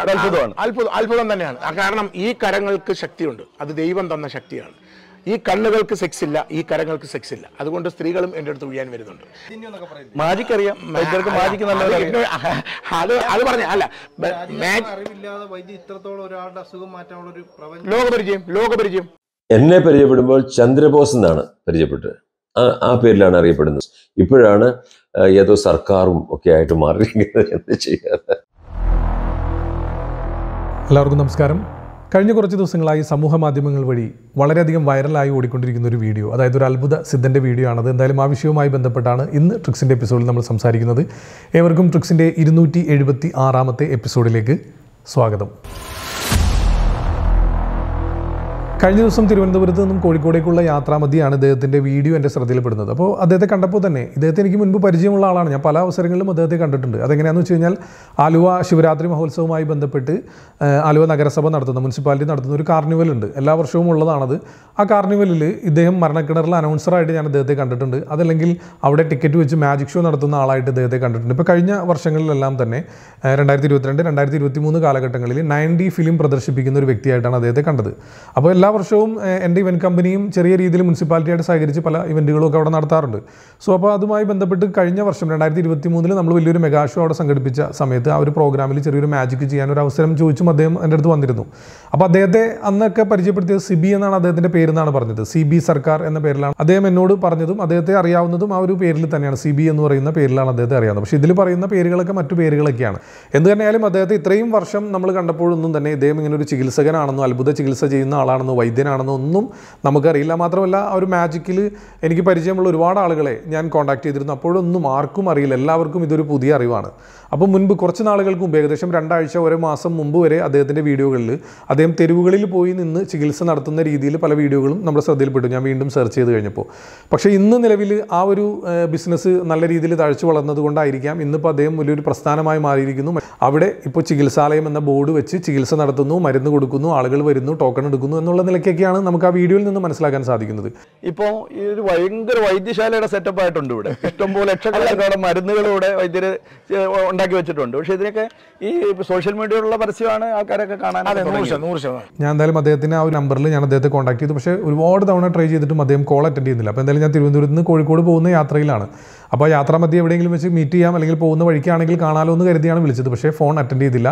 അത് അത്ഭുതമാണ് അത്ഭുതം അത്ഭുതം തന്നെയാണ്. ആ, കാരണം ഈ കരങ്ങൾക്ക് ശക്തിയുണ്ട്. അത് ദൈവം തന്ന ശക്തിയാണ്. ഈ കണ്ണുകൾക്ക് സെക്സ് ഇല്ല ഈ കരങ്ങൾക്ക് സെക്സ് ഇല്ല അതുകൊണ്ട് സ്ത്രീകളും എന്റെ അടുത്ത് ഒഴിയാൻ വരുന്നുണ്ട്. മാജിക് അറിയാം മാജിക് അത് അത് അത് പറഞ്ഞ അല്ല ലോകപരിചയം ലോകപരിചയം. എന്നെ പരിചയപ്പെടുമ്പോൾ ചന്ദ്രബോസ് എന്നാണ് പരിചയപ്പെട്ടത്. ആ ആ പേരിലാണ് അറിയപ്പെടുന്നത്. ഇപ്പോഴാണ് ഏതോ സർക്കാരും ഒക്കെ ആയിട്ട് മാറിയിരിക്കുന്നത്. എന്ത് ചെയ്യാതെ എല്ലാവർക്കും നമസ്കാരം. കഴിഞ്ഞ കുറച്ച് ദിവസങ്ങളായി സമൂഹ മാധ്യമങ്ങൾ വഴി വളരെയധികം വൈറലായി ഓടിക്കൊണ്ടിരിക്കുന്ന ഒരു വീഡിയോ അതായത് ഒരു അത്ഭുത സിദ്ധന്റെ വീഡിയോ ആണത്. എന്തായാലും ആ വിഷയവുമായി ബന്ധപ്പെട്ടാണ് ഇന്ന് ട്രിക്സിന്റെ എപ്പിസോഡിൽ നമ്മൾ സംസാരിക്കുന്നത്. ഏവർക്കും ട്രിക്സിന്റെ ഇരുന്നൂറ്റി എഴുപത്തി ആറാമത്തെ എപ്പിസോഡിലേക്ക് സ്വാഗതം. കഴിഞ്ഞ ദിവസം തിരുവനന്തപുരത്ത് നിന്നും കോഴിക്കോടേക്കുള്ള യാത്രാമതിയാണ് ഇദ്ദേഹത്തിന്റെ വീഡിയോ എന്റെ ശ്രദ്ധയിൽപ്പെടുന്നത്. അപ്പോൾ അദ്ദേഹത്തെ കണ്ടപ്പോൾ തന്നെ ഇദ്ദേഹത്തെ എനിക്ക് മുൻപ് പരിചയമുള്ള ആളാണ്. ഞാൻ പല അവസരങ്ങളിലും അദ്ദേഹത്തെ കണ്ടിട്ടുണ്ട്. അതെങ്ങനെയാണെന്ന് വെച്ച് കഴിഞ്ഞാൽ ആലുവ ശിവരാത്രി മഹോത്സവവുമായി ബന്ധപ്പെട്ട് ആലുവ നഗരസഭ നടത്തുന്ന മുനിസിപ്പാലിറ്റി നടത്തുന്ന ഒരു കാർണിവൽ ഉണ്ട് എല്ലാ വർഷവും ഉള്ളതാണത്. ആ കാർണിവലിൽ ഇദ്ദേഹം മരണക്കിണറിൽ അനൗൺസറായിട്ട് ഞാൻ അദ്ദേഹത്തെ കണ്ടിട്ടുണ്ട്. അതല്ലെങ്കിൽ അവിടെ ടിക്കറ്റ് വെച്ച് മാജിക് ഷോ നടത്തുന്ന ആളായിട്ട് ഇദ്ദേഹത്തെ കണ്ടിട്ടുണ്ട്. ഇപ്പോൾ കഴിഞ്ഞ വർഷങ്ങളിലെല്ലാം തന്നെ രണ്ടായിരത്തി ഇരുപത്തിരണ്ട് രണ്ടായിരത്തി ഇരുപത്തി മൂന്ന് കാലഘട്ടങ്ങളിൽ നയന്റി ഫിലിം പ്രദർശിപ്പിക്കുന്ന ഒരു വ്യക്തിയായിട്ടാണ് അദ്ദേഹത്തെ കണ്ടത്. അപ്പോൾ എല്ലാ വർഷവും എന്റെ ഇവന്റ് കമ്പനിയും ചെറിയ രീതിയിൽ മുനിസിപ്പാലിറ്റിയായിട്ട് സഹകരിച്ച് പല ഇവന്റുകളും ഒക്കെ അവിടെ നടത്താറുണ്ട്. സോ അപ്പോൾ അതുമായി ബന്ധപ്പെട്ട് കഴിഞ്ഞ വർഷം രണ്ടായിരത്തി ഇരുപത്തി മൂന്നിൽ നമ്മൾ വലിയൊരു മെഗാ ഷോ അവിടെ സംഘടിപ്പിച്ച സമയത്ത് ആ ഒരു പ്രോഗ്രാമിൽ ചെറിയൊരു മാജിക് ചെയ്യാൻ ഒരു അവസരം ചോദിച്ചും അദ്ദേഹം എന്റെ അടുത്ത് വന്നിരുന്നു. അപ്പോൾ അദ്ദേഹത്തെ അന്നൊക്കെ പരിചയപ്പെടുത്തിയത് സിബി എന്നാണ് അദ്ദേഹത്തിന്റെ പേരെന്നാണ് പറഞ്ഞത്. സി ബി സർക്കാർ എന്ന പേരിലാണ് അദ്ദേഹം എന്നോട് പറഞ്ഞതും അദ്ദേഹത്തെ അറിയാവുന്നതും ആ ഒരു പേരിൽ തന്നെയാണ്. സി ബി എന്ന് പറയുന്ന പേരിലാണ് അദ്ദേഹത്തെ അറിയാവുന്നത്. പക്ഷേ ഇതിൽ പറയുന്ന പേരുകളൊക്കെ മറ്റു പേരുകളൊക്കെയാണ്. എന്ത് തന്നെയായാലും അദ്ദേഹത്തെ ഇത്രയും വർഷം നമ്മൾ കണ്ടപ്പോഴൊന്നും തന്നെ ഇദ്ദേഹം ഇങ്ങനെ ഒരു ചികിത്സകനാണെന്നോ അത്ഭുത ചികിത്സ ചെയ്യുന്ന ആളാണെന്നോ വൈദ്യനാണെന്നോ ഒന്നും നമുക്കറിയില്ല. മാത്രമല്ല ആ ഒരു മാജിക്കിൽ എനിക്ക് പരിചയമുള്ള ഒരുപാട് ആളുകളെ ഞാൻ കോൺടാക്ട് ചെയ്തിരുന്നു. അപ്പോഴൊന്നും ആർക്കും അറിയില്ല. എല്ലാവർക്കും ഇതൊരു പുതിയ അറിവാണ്. അപ്പോൾ മുൻപ് കുറച്ച് നാളുകൾക്ക് മുമ്പ് ഏകദേശം രണ്ടാഴ്ച ഒരു മാസം മുമ്പ് വരെ അദ്ദേഹത്തിന്റെ വീഡിയോകളിൽ അദ്ദേഹം തെരുവുകളിൽ പോയി നിന്ന് ചികിത്സ നടത്തുന്ന രീതിയിൽ പല വീഡിയോകളും നമ്മുടെ ശ്രദ്ധയിൽപ്പെട്ടു. ഞാൻ വീണ്ടും സെർച്ച് ചെയ്ത് കഴിഞ്ഞപ്പോൾ. പക്ഷേ ഇന്ന് നിലവിൽ ആ ഒരു ബിസിനസ് നല്ല രീതിയിൽ തഴച്ചു വളർന്നത് കൊണ്ടായിരിക്കാം ഇന്നിപ്പോൾ അദ്ദേഹം വലിയൊരു പ്രസ്ഥാനമായി മാറിയിരിക്കുന്നു. അവിടെ ഇപ്പോൾ ചികിത്സാലയം എന്ന ബോർഡ് വെച്ച് ചികിത്സ നടത്തുന്നു മരുന്ന് കൊടുക്കുന്നു ആളുകൾ വരുന്നു ടോക്കൺ എടുക്കുന്നു എന്നുള്ള നിലയ്ക്കൊക്കെയാണ് നമുക്ക് ആ വീഡിയോയിൽ നിന്ന് മനസ്സിലാക്കാൻ സാധിക്കുന്നത്. ഇപ്പോൾ ഈ ഒരു ഭയങ്കര വൈദ്യശാലയുടെ സെറ്റപ്പ് ആയിട്ടുണ്ട് ഇവിടെ. ഇഷ്ടംപോലെ ലക്ഷക്കണക്കാണ് മരുന്നുകളിവിടെ വൈദ്യര് ഉണ്ടാക്കി വെച്ചിട്ടുണ്ട്. പക്ഷെ ഇതിനൊക്കെ ഈ സോഷ്യൽ മീഡിയയിലുള്ള പരസ്യമാണ് ആൾക്കാരൊക്കെ കാണാൻ അതെ നൂറ് ശതമാനം നൂറ് ശതമാനം. ഞാൻ എന്തായാലും അദ്ദേഹത്തിന് ആ ഒരു നമ്പറിൽ ഞാൻ അദ്ദേഹത്തെ കോൺടാക്ട് ചെയ്തു. പക്ഷേ ഒരുപാട് തവണ ട്രൈ ചെയ്തിട്ടും അദ്ദേഹം കോൾ അറ്റൻഡ് ചെയ്യുന്നില്ല. അപ്പോൾ എന്തായാലും ഞാൻ തിരുവനന്തപുരത്ത് നിന്ന് കോഴിക്കോട് പോകുന്ന യാത്രയിലാണ്. അപ്പോൾ ആ യാത്രാ മധ്യ എവിടെയെങ്കിലും വെച്ച് മീറ്റ് ചെയ്യാം അല്ലെങ്കിൽ പോകുന്ന വഴിക്കാണെങ്കിൽ കാണാലോ എന്ന് കരുതിയാണ് വിളിച്ചത്. പക്ഷേ ഫോൺ അറ്റൻഡ് ചെയ്തില്ല.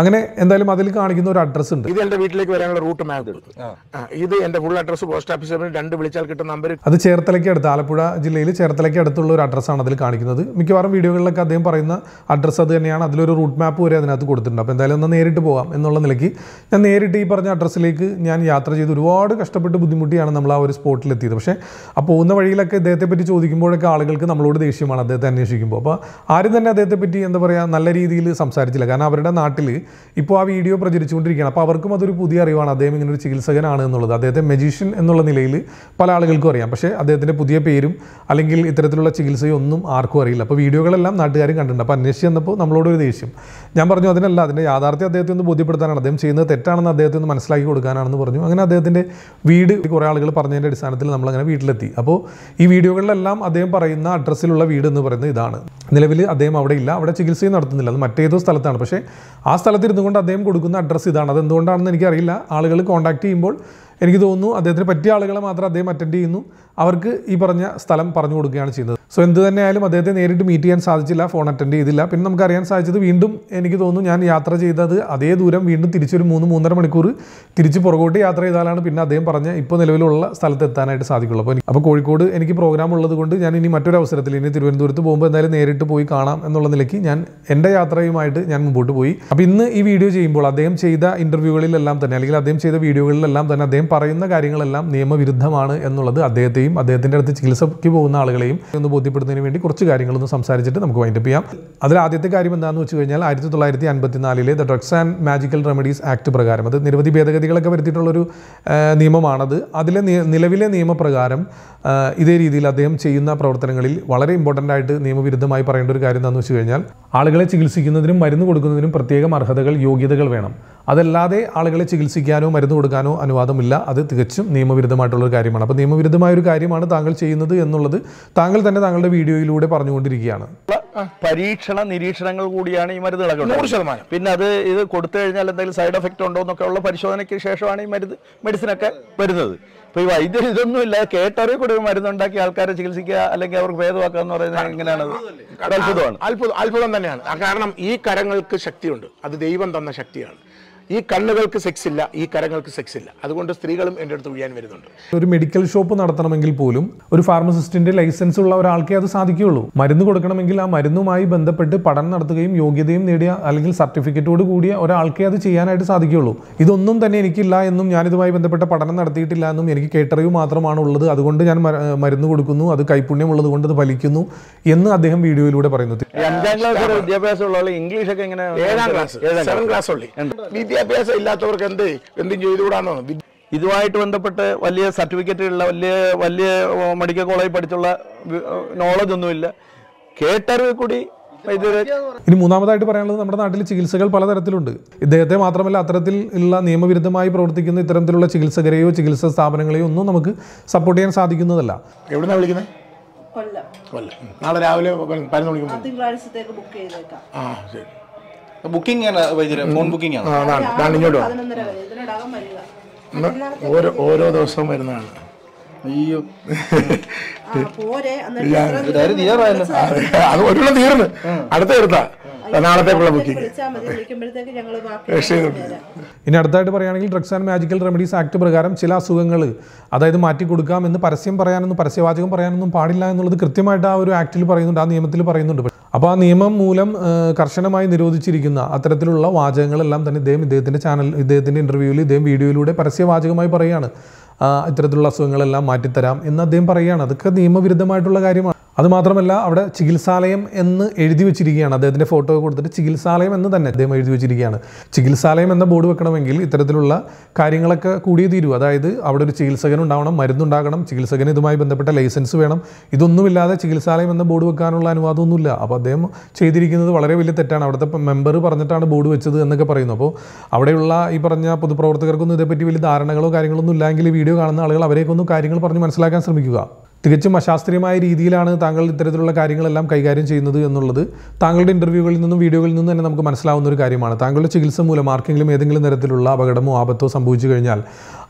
അങ്ങനെ എന്തായാലും അതിൽ കാണിക്കുന്ന ഒരു അഡ്രസ്സ് ഉണ്ട്. ഇത് എന്റെ വീട്ടിലേക്ക് വരാനുള്ള റൂട്ട് മാപ്പ് എടുത്തു. ഇത് എന്റെ ഫുൾ അഡ്രസ്സ് പോസ്റ്റ് ഓഫീസിൽ രണ്ട് വിളിച്ചാൽ കിട്ടുന്ന നമ്പർ അത് ചേർത്തലയ്ക്ക് അടുത്ത് ആലപ്പുഴ ജില്ലയിൽ ചേർത്തലയ്ക്ക് അടുത്തുള്ള ഒരു അഡ്രസ്സാണ് അതിൽ കാണിക്കുന്നത്. മിക്കവാറും വീഡിയോകളിലൊക്കെ അദ്ദേഹം പറയുന്ന അഡ്രസ്സ് അത് തന്നെയാണ്. അതിലൊരു റൂട്ട് മാപ്പ് വരെ അതിനകത്ത് കൊടുത്തിട്ടുണ്ട്. അപ്പോൾ എന്തായാലും ഒന്ന് നേരിട്ട് പോകാം എന്നുള്ള നിലയ്ക്ക് ഞാൻ നേരിട്ട് ഈ പറഞ്ഞ അഡ്രസ്സിലേക്ക് ഞാൻ യാത്ര ചെയ്ത് ഒരുപാട് കഷ്ടപ്പെട്ട് ബുദ്ധിമുട്ടിയാണ് നമ്മൾ ആ ഒരു സ്പോട്ടിലെത്തിയത് പക്ഷേ ആ പോകുന്ന വഴിയിലൊക്കെ അദ്ദേഹത്തെ പറ്റി ചോദിക്കുമ്പോഴൊക്കെ ആളുകൾക്ക് നമ്മളോട് ദേഷ്യമാണ് അദ്ദേഹത്തെ അന്വേഷിക്കുമ്പോൾ. അപ്പോൾ ആരും തന്നെ അദ്ദേഹത്തെ പറ്റി എന്താ പറയുക നല്ല രീതിയിൽ സംസാരിച്ചില്ല. കാരണം അവരുടെ നാട്ടിൽ ഇപ്പോൾ ആ വീഡിയോ പ്രചരിച്ചുകൊണ്ടിരിക്കുകയാണ്. അപ്പോൾ അവർക്കും അതൊരു പുതിയ അറിവാണ്. അദ്ദേഹം ഇങ്ങനെ ഒരു ചികിത്സകനാണ് എന്നുള്ളത്. അദ്ദേഹത്തെ മെജീഷ്യൻ എന്നുള്ള നിലയിൽ പല ആളുകൾക്കും അറിയാം. പക്ഷേ അദ്ദേഹത്തിന്റെ പുതിയ പേരും അല്ലെങ്കിൽ ഇത്തരത്തിലുള്ള ചികിത്സയും ഒന്നും ആർക്കും അറിയില്ല. അപ്പോൾ വീഡിയോകളെല്ലാം നാട്ടുകാരും കണ്ടിട്ടുണ്ട്. അപ്പോൾ അന്വേഷിച്ച് ചെന്നപ്പോൾ നമ്മളോടൊരു ദേഷ്യം. ഞാൻ പറഞ്ഞു അതിനല്ല അതിന്റെ യാഥാർത്ഥ്യം അദ്ദേഹത്തെ ഒന്ന് ബോധ്യപ്പെടുത്താനാണ്. അദ്ദേഹം ചെയ്യുന്നത് തെറ്റാണെന്ന് അദ്ദേഹത്തെ ഒന്ന് മനസ്സിലാക്കി കൊടുക്കാനാണെന്ന് പറഞ്ഞു. അങ്ങനെ അദ്ദേഹത്തിന്റെ വീട് കുറേ ആളുകൾ പറഞ്ഞതിന്റെ അടിസ്ഥാനത്തിൽ നമ്മളങ്ങനെ വീട്ടിലെത്തി. അപ്പോൾ ഈ വീഡിയോകളിലെല്ലാം അദ്ദേഹം പറയുന്ന അഡ്രസ്സിലുള്ള വീട് എന്ന് പറയുന്നത് ഇതാണ്. നിലവിൽ അദ്ദേഹം അവിടെ ഇല്ല. അവിടെ ചികിത്സയും നടത്തുന്നില്ല. അത് മറ്റേതോ സ്ഥലത്താണ്. പക്ഷേ ആ സ്ഥലത്തിരുന്നു കൊണ്ട് അദ്ദേഹം കൊടുക്കുന്ന അഡ്രസ്സ് ഇതാണ്. അത് എന്തുകൊണ്ടാണെന്ന് എനിക്കറിയില്ല. ആളുകൾ കോൺടാക്ട് ചെയ്യുമ്പോൾ എനിക്ക് തോന്നുന്നു അദ്ദേഹത്തിന് പറ്റിയ ആളുകളെ മാത്രം അദ്ദേഹം അറ്റൻഡ് ചെയ്യുന്നു. അവർക്ക് ഈ പറഞ്ഞ സ്ഥലം പറഞ്ഞു കൊടുക്കുകയാണ് ചെയ്യുന്നത്. സോ എന്ത് തന്നെയായാലും അദ്ദേഹത്തെ നേരിട്ട് മീറ്റ് ചെയ്യാൻ സാധിച്ചില്ല ഫോൺ അറ്റൻഡ് ചെയ്തില്ല. പിന്നെ നമുക്ക് അറിയാൻ സാധിച്ചത് വീണ്ടും എനിക്ക് തോന്നുന്നു ഞാൻ യാത്ര ചെയ്തത് അതേ ദൂരം വീണ്ടും തിരിച്ചൊരു മൂന്ന് മൂന്നര മണിക്കൂർ തിരിച്ച് പുറകോട്ട് യാത്ര ചെയ്താലാണ് പിന്നെ അദ്ദേഹം പറഞ്ഞ ഇപ്പോൾ നിലവിലുള്ള സ്ഥലത്ത് എത്താനായിട്ട് സാധിക്കുള്ളൂ. അപ്പോൾ അപ്പോൾ കോഴിക്കോട് എനിക്ക് പ്രോഗ്രാം ഉള്ളത് കൊണ്ട് ഞാൻ ഇനി മറ്റൊരു അവസരത്തിൽ ഇനി തിരുവനന്തപുരത്ത് പോകുമ്പോൾ എന്തായാലും നേരിട്ട് പോയി കാണാം എന്നുള്ള നിലയ്ക്ക് ഞാൻ എന്റെ യാത്രയുമായിട്ട് ഞാൻ മുമ്പോട്ട് പോയി. അപ്പോൾ ഇന്ന് ഈ വീഡിയോ ചെയ്യുമ്പോൾ അദ്ദേഹം ചെയ്ത ഇന്റർവ്യൂകളിലെല്ലാം തന്നെ അല്ലെങ്കിൽ അദ്ദേഹം ചെയ്ത വീഡിയോകളിലെല്ലാം തന്നെ അദ്ദേഹം പറയുന്ന കാര്യങ്ങളെല്ലാം നിയമവിരുദ്ധമാണ് എന്നുള്ളത് അദ്ദേഹത്തെയും അദ്ദേഹത്തിന്റെ അടുത്ത് ചികിത്സയ്ക്ക് പോകുന്ന ആളുകളെയും ഒന്ന് ബോധ്യപ്പെടുന്നതിന് വേണ്ടി കുറച്ച് കാര്യങ്ങളൊന്ന് സംസാരിച്ചിട്ട് നമുക്ക് വൈൻഡപ്പ് ചെയ്യാം. അതിൽ ആദ്യത്തെ കാര്യം എന്താണെന്ന് വെച്ച് കഴിഞ്ഞാൽ ആയിരത്തി തൊള്ളായിരത്തി അൻപത്തിനാലിലെ the drugs and magical remedies act പ്രകാരം അത് നിരവധി ഭേദഗതികളൊക്കെ വരുത്തിയിട്ടുള്ളൊരു നിയമമാണത്. അതിലെ നിലവിലെ നിയമപ്രകാരം ഇതേ രീതിയിൽ അദ്ദേഹം ചെയ്യുന്ന പ്രവർത്തനങ്ങളിൽ വളരെ ഇമ്പോർട്ടന്റ് ആയിട്ട് നിയമവിരുദ്ധമായി പറയേണ്ട ഒരു കാര്യം എന്താണെന്ന് വെച്ച് കഴിഞ്ഞാൽ ആളുകളെ ചികിത്സിക്കുന്നതിനും മരുന്ന് കൊടുക്കുന്നതിനും പ്രത്യേകം അർഹതകൾ യോഗ്യതകൾ വേണം. അതല്ലാതെ ആളുകളെ ചികിത്സിക്കാനോ മരുന്ന് കൊടുക്കാനോ അനുവാദമില്ല. അത് തികച്ചും നിയമവിരുദ്ധമായിട്ടുള്ള ഒരു കാര്യമാണ്. അപ്പോൾ നിയമവിരുദ്ധമായ ഒരു കാര്യമാണ് താങ്കൾ ചെയ്യുന്നത് എന്നുള്ളത് താങ്കൾ തന്നെ താങ്കളുടെ വീഡിയോയിലൂടെ പറഞ്ഞുകൊണ്ടിരിക്കുകയാണ്. പരീക്ഷണ നിരീക്ഷണങ്ങൾ കൂടിയാണ് ഈ മരുന്ന് നൂറ്. ശതമാനം. പിന്നെ അത് ഇത് കൊടുത്തു കഴിഞ്ഞാൽ എന്തെങ്കിലും സൈഡ് എഫക്റ്റ് ഉണ്ടോ എന്നൊക്കെ ഉള്ള പരിശോധനയ്ക്ക് ശേഷമാണ് ഈ മരുന്ന് മെഡിസിനൊക്കെ വരുന്നത്. ഇപ്പോൾ ഈ വൈദ്യർ ഇതൊന്നും ഇല്ല. കേട്ടറിവ് കൂടി മരുന്നുണ്ടാക്കി ആൾക്കാരെ ചികിത്സിക്കുക അല്ലെങ്കിൽ അവർക്ക് ഭേദമാക്കുക എന്ന് പറയുന്നത് എങ്ങനെയാണ് അത്? അത്ഭുതമാണ്. അത്ഭുതം അത്ഭുതം തന്നെയാണ്. ആ കാരണം ഈ കരങ്ങൾക്ക് ശക്തിയുണ്ട്. അത് ദൈവം തന്ന ശക്തിയാണ്. ഈ കണ്ണുകൾക്ക് സെക്സ് ഇല്ല ഈ കരങ്ങൾക്ക് സെക്സ് ഇല്ല. അതുകൊണ്ട് സ്ത്രീകളും എന്റെ അടുത്ത് ഒഴിയാൻ വരുന്നുണ്ട്. ഒരു മെഡിക്കൽ ഷോപ്പ് നടത്തണമെങ്കിൽ പോലും ഒരു ഫാർമസിസ്റ്റിന്റെ ലൈസൻസ് ഉള്ള ഒരാൾക്കേ അത് സാധിക്കുകയുള്ളൂ. മരുന്ന് കൊടുക്കണമെങ്കിൽ ആ മരുന്നുമായി ബന്ധപ്പെട്ട് പഠനം നടത്തുകയും യോഗ്യതയും നേടിയ അല്ലെങ്കിൽ സർട്ടിഫിക്കറ്റോട് കൂടിയ ഒരാൾക്കേ അത് ചെയ്യാനായിട്ട് സാധിക്കുകയുള്ളൂ. ഇതൊന്നും തന്നെ എനിക്കില്ല എന്നും ഞാനിതുമായി ബന്ധപ്പെട്ട പഠനം നടത്തിയിട്ടില്ല എന്നും എനിക്ക് കേട്ടറിവ് മാത്രമാണ് ഉള്ളത് അതുകൊണ്ട് ഞാൻ മരുന്ന് കൊടുക്കുന്നു അത് കൈപുണ്യം ഉള്ളത് കൊണ്ട് അത് ഫലിക്കുന്നു എന്ന് അദ്ദേഹം വീഡിയോയിലൂടെ പറയുന്നു. ഈ അഞ്ചാം ക്ലാസ് വിദ്യാഭ്യാസം ഉള്ള ഇംഗ്ലീഷ് ഒക്കെ എങ്ങനെ ഏഴാം ക്ലാസ് ഏഴാം സെവൻ ക്ലാസ് ക്ലാസ് ഉള്ളി. വിദ്യാഭ്യാസം ഇല്ലാത്തവർക്ക് എന്ത് എന്തും ചെയ്തുകൂടാണോ ഇതുമായിട്ട് ബന്ധപ്പെട്ട് വലിയ സർട്ടിഫിക്കറ്റ് ഉള്ള വലിയ വലിയ മെഡിക്കൽ കോളേജ് പഠിച്ചുള്ള നോളജ് ഒന്നുമില്ല. കേട്ടറിവ് കൂടി ഇനി മൂന്നാമതായിട്ട് പറയാനുള്ളത് നമ്മുടെ നാട്ടിൽ ചികിത്സകൾ പലതരത്തിലുണ്ട്. ഇദ്ദേഹത്തെ മാത്രമല്ല അത്തരത്തിൽ ഉള്ള നിയമവിരുദ്ധമായി പ്രവർത്തിക്കുന്ന ഇത്തരത്തിലുള്ള ചികിത്സകരെയോ ചികിത്സാ സ്ഥാപനങ്ങളെയോ ഒന്നും നമുക്ക് സപ്പോർട്ട് ചെയ്യാൻ സാധിക്കുന്നതല്ല. എവിടുന്നാ വിളിക്കുന്നത് കൊല്ലം. നാളെ രാവിലെ പതിനൊന്ന് മണിക്ക് തിങ്കളാഴ്ചത്തേക്ക് ബുക്ക് ചെയ്തേക്കാം. ആ ശരി. ബുക്കിംഗ് ആണ് വൈദ്യുതി ഫോൺ ബുക്കിംഗ് ആണ്. അതാണ്. ഇങ്ങോട്ട് ഓരോ ഓരോ ദിവസവും വരുന്നതാണ്. അയ്യോ. അത് ഒരെണ്ണം തീർന്ന്. അടുത്ത എടുത്താ നാളത്തേക്കുള്ള ബുക്കിംഗ് ഇനി അടുത്തായിട്ട് പറയുകയാണെങ്കിൽ drugs and magical remedies act പ്രകാരം ചില അസുഖങ്ങൾ അതായത് മാറ്റി കൊടുക്കാം എന്ന് പരസ്യം പറയാനൊന്നും പരസ്യവാചകം പറയാനൊന്നും പാടില്ല എന്നുള്ളത് കൃത്യമായിട്ട് ആ ഒരു ആക്ടിൽ പറയുന്നുണ്ട് ആ നിയമത്തിൽ പറയുന്നുണ്ട്. അപ്പോൾ ആ നിയമം മൂലം കർശനമായി നിരോധിച്ചിരിക്കുന്ന അത്തരത്തിലുള്ള വാചകങ്ങളെല്ലാം തന്നെ ഇദ്ദേഹം ഇദ്ദേഹത്തിന്റെ ചാനൽ ഇദ്ദേഹത്തിന്റെ ഇന്റർവ്യൂവിൽ ഇദ്ദേഹം വീഡിയോയിലൂടെ പരസ്യവാചകമായി പറയുകയാണ്. ഇത്തരത്തിലുള്ള അസുഖങ്ങളെല്ലാം മാറ്റിത്തരാം എന്ന് അദ്ദേഹം പറയുകയാണ്. അതൊക്കെ നിയമവിരുദ്ധമായിട്ടുള്ള കാര്യമാണ്. അതുമാത്രമല്ല അവിടെ ചികിത്സാലയം എന്ന് എഴുതി വെച്ചിരിക്കുകയാണ്. അദ്ദേഹത്തിന്റെ ഫോട്ടോ കൊടുത്തിട്ട് ചികിത്സാലയം എന്ന് തന്നെ അദ്ദേഹം എഴുതി വെച്ചിരിക്കുകയാണ്. ചികിത്സാലയം എന്ന ബോർഡ് വെക്കണമെങ്കിൽ ഇത്തരത്തിലുള്ള കാര്യങ്ങളൊക്കെ കൂടിയേ തീരൂ. അതായത് അവിടെ ഒരു ചികിത്സകൻ ഉണ്ടാവണം മരുന്നുണ്ടാകണം ചികിത്സകന് ഇതുമായി ബന്ധപ്പെട്ട ലൈസൻസ് വേണം. ഇതൊന്നുമില്ലാതെ ചികിത്സാലയം എന്ന ബോർഡ് വെക്കാനുള്ള അനുവാദമൊന്നുമില്ല. അപ്പോൾ അദ്ദേഹം ചെയ്തിരിക്കുന്നത് വളരെ വലിയ തെറ്റാണ്. അവിടുത്തെ മെമ്പർ പറഞ്ഞിട്ടാണ് ബോർഡ് വെച്ചത് എന്നൊക്കെ പറയുന്നു. അപ്പോൾ അവിടെയുള്ള ഈ പറഞ്ഞ പൊതുപ്രവർത്തകർക്കൊന്നും ഇതേപ്പറ്റി വലിയ ധാരണകളോ കാര്യങ്ങളൊന്നും ഇല്ലെങ്കിൽ വീഡിയോ കാണുന്ന ആളുകൾ അവരെയൊക്കെ കാര്യങ്ങൾ പറഞ്ഞ് മനസ്സിലാക്കാൻ ശ്രമിക്കുക. തികച്ചും അശാസ്ത്രീയമായ രീതിയിലാണ് താങ്കൾ ഇത്തരത്തിലുള്ള കാര്യങ്ങളെല്ലാം കൈകാര്യം ചെയ്യുന്നത് എന്നുള്ളത് താങ്കളുടെ ഇന്റർവ്യൂകളിൽ നിന്നും വീഡിയോകളിൽ നിന്നും തന്നെ നമുക്ക് മനസ്സിലാവുന്ന ഒരു കാര്യമാണ്. താങ്കളുടെ ചികിത്സ മൂലം ആർക്കെങ്കിലും ഏതെങ്കിലും തരത്തിലുള്ള അപകടമോ ആപത്തോ സംഭവിച്ചു കഴിഞ്ഞാൽ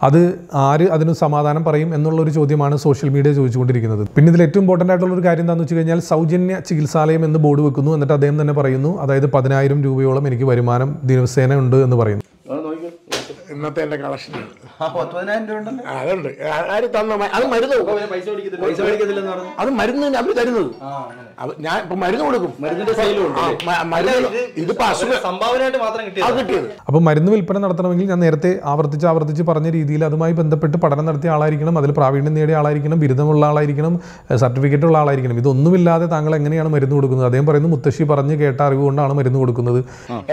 അത് ആര് അതിന് സമാധാനം പറയും എന്നുള്ളൊരു ചോദ്യമാണ് സോഷ്യൽ മീഡിയ ചോദിച്ചുകൊണ്ടിരിക്കുന്നത്. പിന്നെ ഇതിൽ ഏറ്റവും ഇമ്പോർട്ടന്റ് ആയിട്ടുള്ള ഒരു കാര്യം എന്താണെന്ന് വെച്ച് കഴിഞ്ഞാൽ സൗജന്യ ചികിത്സാലയം എന്ന് ബോർഡ് വെക്കുന്നു എന്നിട്ട് അദ്ദേഹം തന്നെ പറയുന്നു അതായത് പതിനായിരം രൂപയോളം എനിക്ക് വരുമാനം ദിവസേന ഉണ്ട് എന്ന് പറയുന്നു. ഇന്നത്തെ എന്റെ കളക്ഷൻ ആ പത്തൊമ്പതിനായിരം രൂപ ഉണ്ടല്ലോ. ആ, അതുണ്ട്. ആര് തന്ന? അത് മരുന്ന് പൈസ മേടിക്കത്തില്ല. പൈസ മേടിക്കത്തില്ലെന്ന് പറഞ്ഞു. അത് മരുന്ന് അവർ തരുന്നത്. ഞാൻ ഇപ്പൊ മരുന്ന് കൊടുക്കും. അപ്പൊ മരുന്ന് വിൽപ്പന നടത്തണമെങ്കിൽ ഞാൻ നേരത്തെ ആവർത്തിച്ച് ആവർത്തിച്ച് പറഞ്ഞ രീതിയിൽ അതുമായി ബന്ധപ്പെട്ട് പഠനം നടത്തിയ ആളായിരിക്കണം അതിൽ പ്രാവീണ്യം നേടിയ ആളായിരിക്കണം ബിരുദമുള്ള ആളായിരിക്കണം സർട്ടിഫിക്കറ്റ് ഉള്ള ആളായിരിക്കണം. ഇതൊന്നുമില്ലാതെ താങ്കൾ എങ്ങനെയാണ് മരുന്ന് കൊടുക്കുന്നത്? അദ്ദേഹം പറയുന്നത് മുത്തശ്ശി പറഞ്ഞ് കേട്ട അറിവ് കൊണ്ടാണ് മരുന്ന് കൊടുക്കുന്നത്.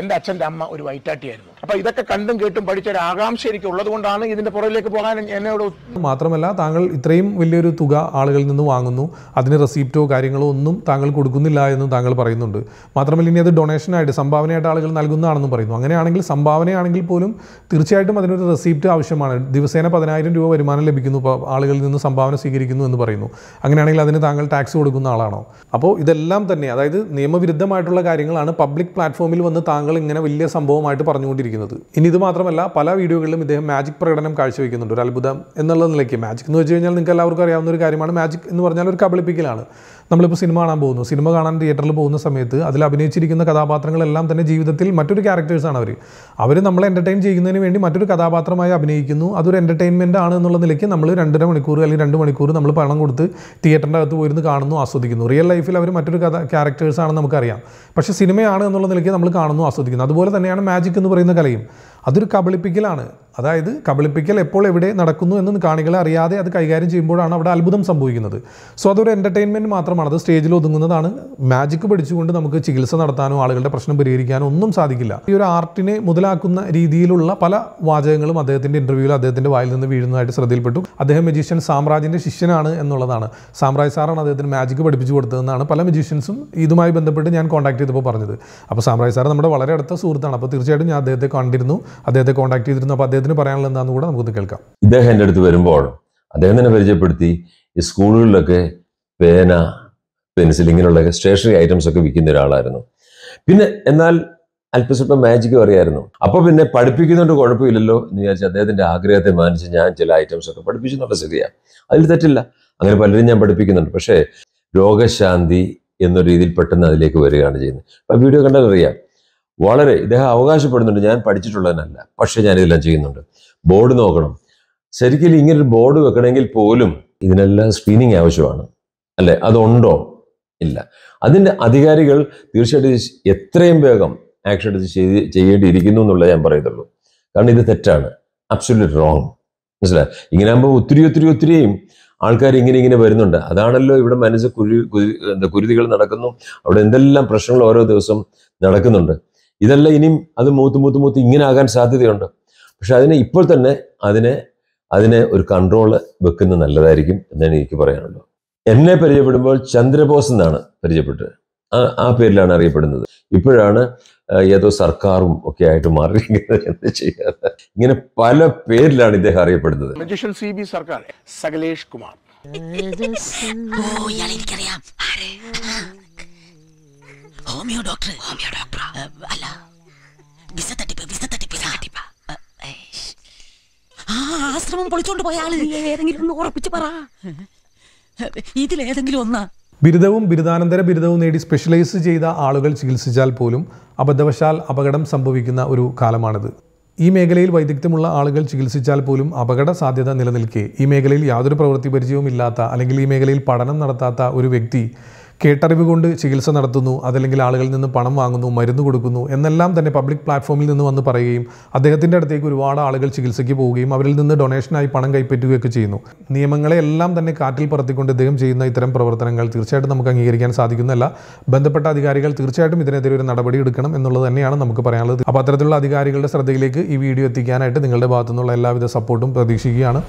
എന്റെ അച്ഛന്റെ അമ്മ ഒരു വൈറ്റാട്ടിയായിരുന്നു. അപ്പൊ ഇതൊക്കെ കണ്ടും കേട്ടും പഠിച്ച ഒരു ആകാംക്ഷ എനിക്ക് ഉള്ളത് കൊണ്ടാണ് ഇതിന്റെ പുറകിലേക്ക് പോകാൻ എന്നോട് മാത്രമല്ല താങ്കൾ ഇത്രയും വലിയൊരു തുക ആളുകളിൽ നിന്ന് വാങ്ങുന്നു. അതിന് റെസിപ്റ്റോ കാര്യങ്ങളോ ഒന്നും താങ്കൾ കൊടുക്കുന്നില്ല എന്നും താങ്കൾ പറയുന്നുണ്ട്. മാത്രമല്ല ഇനി അത് ഡൊണേഷനായിട്ട് സംഭാവനയായിട്ട് ആളുകൾ നൽകുന്നതാണെന്നും പറയുന്നു. അങ്ങനെയാണെങ്കിൽ സംഭാവനയാണെങ്കിൽ പോലും തീർച്ചയായിട്ടും അതിനൊരു റെസിപ്റ്റ് ആവശ്യമാണ്. ദിവസേന പതിനായിരം രൂപ വരുമാനം ലഭിക്കുന്നു ആളുകളിൽ നിന്ന് സംഭാവന സ്വീകരിക്കുന്നു എന്ന് പറയുന്നു. അങ്ങനെയാണെങ്കിൽ അതിന് താങ്കൾ ടാക്സ് കൊടുക്കുന്ന ആളാണോ? അപ്പോൾ ഇതെല്ലാം തന്നെ അതായത് നിയമവിരുദ്ധമായിട്ടുള്ള കാര്യങ്ങളാണ് പബ്ലിക് പ്ലാറ്റ്ഫോമിൽ വന്ന് താങ്കൾ ഇങ്ങനെ വലിയ സംഭവമായിട്ട് പറഞ്ഞുകൊണ്ടിരിക്കുന്നത്. ഇനി ഇത് മാത്രമല്ല പല വീഡിയോകളിലും ഇദ്ദേഹം മാജിക് പ്രകടനം കാഴ്ചവെക്കുന്നുണ്ട്. ഒരു അത്ഭുതം എന്നുള്ള നിലയ്ക്ക് മാജിക് എന്ന് വെച്ച് കഴിഞ്ഞാൽ നിങ്ങൾക്ക് എല്ലാവർക്കും അറിയാവുന്ന ഒരു കാര്യമാണ്. മാജിക് എന്ന് പറഞ്ഞാൽ ഒരു കബളിപ്പിക്കലാണ്. നമ്മളിപ്പോൾ സിനിമ കാണാൻ പോകുന്നു. സിനിമ കാണാൻ തിയേറ്ററിൽ പോകുന്ന സമയത്ത് അതിൽ അഭിനയിച്ചിരിക്കുന്ന കഥാപാത്രങ്ങളെല്ലാം തന്നെ ജീവിതത്തിൽ മറ്റൊരു ക്യാരക്ടേഴ്സാണ് അവർ അവർ നമ്മളെ എന്റർടൈൻ ചെയ്യുന്നതിന് വേണ്ടി മറ്റൊരു കഥാപാത്രമായി അഭിനയിക്കുന്നു. അതൊരു എന്റർടൈൻമെന്റ് ആണ് എന്നുള്ള നിലയ്ക്ക് നമ്മൾ രണ്ടര മണിക്കൂർ അല്ലെങ്കിൽ രണ്ട് മണിക്കൂർ നമ്മൾ പണം കൊടുത്ത് തിയേറ്ററിന്റെ അകത്ത് പോയിരുന്ന് കാണുന്നു ആസ്വദിക്കുന്നു. റിയൽ ലൈഫിൽ അവർ മറ്റൊരു കഥ ക്യാരക്ടേഴ്സാണെന്ന് നമുക്കറിയാം. പക്ഷേ സിനിമയാണ് എന്നുള്ള നിലയ്ക്ക് നമ്മൾ കാണുന്നു ആസ്വദിക്കുന്നു. അതുപോലെ തന്നെയാണ് മാജിക് എന്ന് പറയുന്ന കലയും. അതൊരു കബളിപ്പിക്കലാണ്. അതായത് കബളിപ്പിക്കൽ എപ്പോൾ എവിടെ നടക്കുന്നു എന്ന് കാണികളെ അറിയാതെ അത് കൈകാര്യം ചെയ്യുമ്പോഴാണ് അവിടെ അത്ഭുതം സംഭവിക്കുന്നത്. സോ അതൊരു എന്റർടൈൻമെന്റ് മാത്രമാണ്. അത് സ്റ്റേജിൽ ഒതുങ്ങുന്നതാണ്. മാജിക്ക് പഠിച്ചുകൊണ്ട് നമുക്ക് ചികിത്സ നടത്താനോ ആളുകളുടെ പ്രശ്നം പരിഹരിക്കാനോ ഒന്നും സാധിക്കില്ല. ഈ ഒരു ആർട്ടിനെ മുതലാക്കുന്ന രീതിയിലുള്ള പല വാചകങ്ങളും അദ്ദേഹത്തിന്റെ ഇന്റർവ്യൂവിൽ അദ്ദേഹത്തിന്റെ വായിൽ നിന്ന് വീഴുന്നതായിട്ട് ശ്രദ്ധയിൽപ്പെട്ടു. അദ്ദേഹം മെജീഷ്യൻ സാമ്രാജിന്റെ ശിഷ്യനാണ് എന്നുള്ളതാണ്. സാമ്രാജ് സാറാണ് അദ്ദേഹത്തിന് മാജിക്ക് പഠിപ്പിച്ചു കൊടുത്തതെന്നാണ് പല മെജീഷ്യൻസും ഇതുമായി ബന്ധപ്പെട്ട് ഞാൻ കോൺടാക്ട് ചെയ്തപ്പോൾ പറഞ്ഞത്. അപ്പോൾ സാമ്രാജ് സാർ നമ്മുടെ വളരെ അടുത്ത സുഹൃത്താണ്. അപ്പോൾ തീർച്ചയായിട്ടും ഞാൻ അദ്ദേഹത്തെ കണ്ടിരുന്നു. അദ്ദേഹത്തെ കോൺടാക്ട് ചെയ്തിരുന്നു. അപ്പോൾ അദ്ദേഹത്തിന് പറയാനുള്ള എന്താണെന്ന് കൂടെ നമുക്കൊന്ന് കേൾക്കാം. ഇദ്ദേഹം എന്റെ അടുത്ത് വരുമ്പോൾ അദ്ദേഹം തന്നെ പരിചയപ്പെടുത്തി ഈ സ്കൂളുകളിലൊക്കെ പേന പെൻസിൽ ഇങ്ങനെയുള്ള സ്റ്റേഷനറി ഐറ്റംസ് ഒക്കെ വിൽക്കുന്ന ഒരാളായിരുന്നു. പിന്നെ എന്നാൽ അല്പസ്വല്പം മാജിക്കും അറിയായിരുന്നു. അപ്പൊ പിന്നെ പഠിപ്പിക്കുന്നതുകൊണ്ട് കുഴപ്പമില്ലല്ലോ എന്ന് വിചാരിച്ച് അദ്ദേഹത്തിന്റെ ആഗ്രഹത്തെ മാനിച്ച് ഞാൻ ചില ഐറ്റംസ് ഒക്കെ പഠിപ്പിച്ചു എന്നുള്ള ശരിയാണ് അതിൽ തെറ്റില്ല. അങ്ങനെ പലരും ഞാൻ പഠിപ്പിക്കുന്നുണ്ട്. പക്ഷേ രോഗശാന്തി എന്ന രീതിയിൽ പെട്ടെന്ന് അതിലേക്ക് വരികയാണ് ചെയ്യുന്നത്. അപ്പൊ വീഡിയോ കണ്ടാൽ അറിയാം. വളരെ ഇദ്ദേഹം അവകാശപ്പെടുന്നുണ്ട്. ഞാൻ പഠിച്ചിട്ടുള്ളതിനല്ല പക്ഷെ ഞാൻ ഇതെല്ലാം ചെയ്യുന്നുണ്ട്. ബോർഡ് നോക്കണം. ശരിക്കും ഇങ്ങനൊരു ബോർഡ് വെക്കണമെങ്കിൽ പോലും ഇതിനെല്ലാം സ്ക്രീനിങ് ആവശ്യമാണ്. അല്ലെ? അതുണ്ടോ? ഇല്ല. അതിന്റെ അധികാരികൾ തീർച്ചയായിട്ടും എത്രയും വേഗം ആക്ഷൻ എടുത്ത് ചെയ്ത് ചെയ്യേണ്ടിയിരിക്കുന്നു എന്നുള്ളത് ഞാൻ പറയത്തുള്ളൂ. കാരണം ഇത് തെറ്റാണ്. അബ്സുലറ്റ് റോങ് മനസ്സിലായി? ഇങ്ങനെ ആകുമ്പോൾ ഒത്തിരി ഒത്തിരി ഒത്തിരിയും ആൾക്കാർ ഇങ്ങനെ ഇങ്ങനെ വരുന്നുണ്ട്. അതാണല്ലോ ഇവിടെ മനസ്സ് കുരു- എന്താ കുരുതികൾ നടക്കുന്നു. അവിടെ എന്തെല്ലാം പ്രശ്നങ്ങൾ ഓരോ ദിവസം നടക്കുന്നുണ്ട്. ഇതെല്ലാം ഇനിയും അത് മൂത്ത് മൂത്ത് മൂത്ത് ഇങ്ങനെ ആകാൻ സാധ്യതയുണ്ട്. പക്ഷെ അതിനെ ഇപ്പോൾ തന്നെ അതിനെ അതിനെ ഒരു കൺട്രോൾ വെക്കുന്നത് നല്ലതായിരിക്കും എന്നാണ് എനിക്ക് പറയാനുള്ളത്. എന്നെ പരിചയപ്പെടുമ്പോൾ ചന്ദ്രബോസ് എന്നാണ് പരിചയപ്പെട്ടത്. ആ ആ പേരിലാണ് അറിയപ്പെടുന്നത്. ഇപ്പോഴാണ് ഏതോ സർക്കാരും ഒക്കെ ആയിട്ട് മാറി എന്ത് ചെയ്യാതെ. ഇങ്ങനെ പല പേരിലാണ് ഇദ്ദേഹം അറിയപ്പെടുന്നത്. മജീഷ്യൻ സി ബി സർക്കാർ സകലേഷ് കുമാർ എനിക്കറിയാം? ഹോമിയോ ഡോക്ടർ ഹോമിയോ ഡോക്ടർ അല്ല വിസ തട്ടിപ്പ് വിസ തട്ടിപ്പ് തട്ടിപ്പ് ആ ആശ്രമം പൊളിച്ചോണ്ട് പോയ ആൾ. ഏതെങ്കിലും ഒന്ന് ഉറപ്പിച്ച് പറ. ഇതിലേതെങ്കിലും ഒന്നാ? ബിരുദവും ബിരുദാനന്തര ബിരുദവും നേടി സ്പെഷ്യലൈസ് ചെയ്ത ആളുകൾ ചികിത്സിച്ചാൽ പോലും അബദ്ധവശാൽ അപകടം സംഭവിക്കുന്ന ഒരു കാലമാണിത്. ഈ മേഖലയിൽ വൈദഗ്ധ്യമുള്ള ആളുകൾ ചികിത്സിച്ചാൽ പോലും അപകട സാധ്യത നിലനിൽക്കെ. ഈ മേഖലയിൽ യാതൊരു പ്രവൃത്തി പരിചയവും ഇല്ലാത്ത അല്ലെങ്കിൽ ഈ മേഖലയിൽ പഠനം നടത്താത്ത ഒരു വ്യക്തി കേട്ടറിവ് കൊണ്ട് ചികിത്സ നടത്തുന്നു അതല്ലെങ്കിൽ ആളുകളിൽ നിന്ന് പണം വാങ്ങുന്നു മരുന്ന് കൊടുക്കുന്നു എന്നെല്ലാം തന്നെ പബ്ലിക് പ്ലാറ്റ്ഫോമിൽ നിന്ന് വന്ന് പറയുകയും അദ്ദേഹത്തിന്റെ അടുത്തേക്ക് ഒരുപാട് ആളുകൾ ചികിത്സയ്ക്ക് പോവുകയും അവരിൽ നിന്ന് ഡൊണേഷനായി പണം കൈപ്പറ്റുകയൊക്കെ ചെയ്യുന്നു. നിയമങ്ങളെ എല്ലാം തന്നെ കാറ്റിൽ പറത്തിക്കൊണ്ട് ഇദ്ദേഹം ചെയ്യുന്ന ഇത്തരം പ്രവർത്തനങ്ങൾ തീർച്ചയായിട്ടും നമുക്ക് അംഗീകരിക്കാൻ സാധിക്കുന്നല്ല ബന്ധപ്പെട്ട അധികാരികൾ തീർച്ചയായിട്ടും ഇതിനെതിരെ ഒരു നടപടി എടുക്കണം എന്നുള്ളത് തന്നെയാണ് നമുക്ക് പറയാനുള്ളത്. അപ്പോൾ അത്തരത്തിലുള്ള അധികാരികളുടെ ശ്രദ്ധയിലേക്ക് ഈ വീഡിയോ എത്തിക്കാനായിട്ട് നിങ്ങളുടെ ഭാഗത്തു നിന്നുള്ള എല്ലാവിധ സപ്പോർട്ടും പ്രതീക്ഷിക്കുകയാണ്.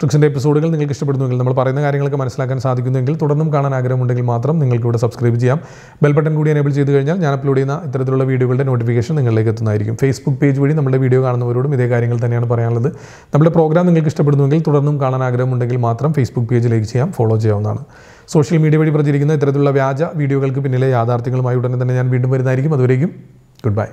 ട്രിക്സിന്റെ എപ്പിസോഡുകൾ നിങ്ങൾക്ക് ഇഷ്ടപ്പെടുന്നുവെങ്കിൽ നമ്മൾ പറയുന്ന കാര്യങ്ങളൊക്കെ മനസ്സിലാക്കാൻ സാധിക്കുന്നുവെങ്കിൽ തുടർന്നും കാണാൻ ആഗ്രഹമുണ്ടെങ്കിൽ മാത്രം നിങ്ങൾക്ക് ഇവിടെ സബ്സ്ക്രൈബ് ചെയ്യാം. ബെൽ ബട്ടൺ കൂടി എനേബിൾ ചെയ്ത് കഴിഞ്ഞാൽ ഞാൻ അപ്ലോഡ് ചെയ്യുന്ന ഇത്തരത്തിലുള്ള വീഡിയോകളുടെ നോട്ടിഫിക്കേഷൻ നിങ്ങളിലേക്ക് എത്തുന്നതായിരിക്കും. ഫേസ്ബുക്ക് പേജ് വഴി നമ്മുടെ വീഡിയോ കാണുന്നവരോടും ഇതേ കാര്യങ്ങൾ തന്നെയാണ് പറയാനുള്ളത്. നമ്മുടെ പ്രോഗ്രാം നിങ്ങൾക്ക് ഇഷ്ടപ്പെടുന്നുവെങ്കിൽ തുടർന്നും കാണാൻ ആഗ്രഹമുണ്ടെങ്കിൽ മാത്രം ഫേസ്ബുക്ക് പേജിലേക്ക് ചെയ്യാം. ഫോളോ ചെയ്യാവുന്നതാണ്. സോഷ്യൽ മീഡിയ വഴി പ്രചരിക്കുന്ന ഇത്തരത്തിലുള്ള വ്യാജ വീഡിയോകൾക്ക് പിന്നിലെ യാഥാർത്ഥ്യങ്ങളുമായി ഉടനെ തന്നെ ഞാൻ വീണ്ടും വരുന്നതായിരിക്കും. അതുവരേക്കും ഗുഡ് ബൈ